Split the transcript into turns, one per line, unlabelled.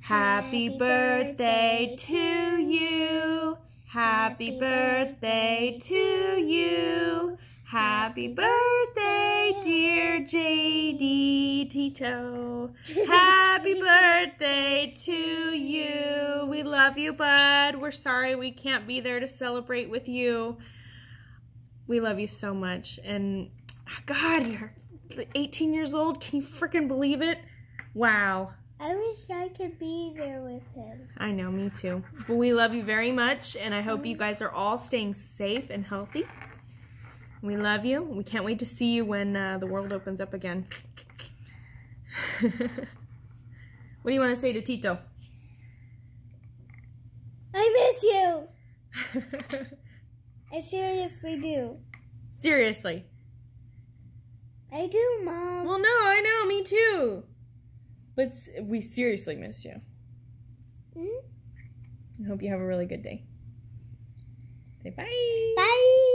Happy birthday to you. Happy birthday to you. Happy birthday, dear JD Tito. Happy birthday to you. We love you, bud. We're sorry we can't be there to celebrate with you. We love you so much. And God, you're 18 years old. Can you freaking believe it? Wow.
I wish I could be there with him.
I know, me too. But we love you very much, and I hope you guys are all staying safe and healthy. We love you. We can't wait to see you when uh, the world opens up again. what do you want to say to Tito?
I miss you. I seriously do.
Seriously.
I do, Mom.
Well, no, I know, me too. But we seriously miss you.
Mm -hmm.
I hope you have a really good day. Say bye.
Bye.